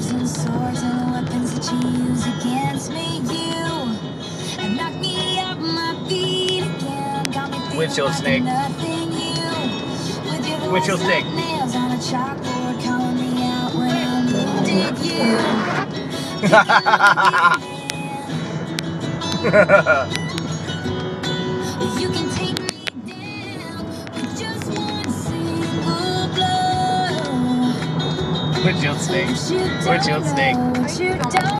knives and swords and weapons that you use against me. You have knocked me off my feet again. Got me Windshield snake. nothing you. With your voice Windshield snake. nails on a chalkboard, calling me out when I wounded you. You can take me down Windshield snake. Don't snake.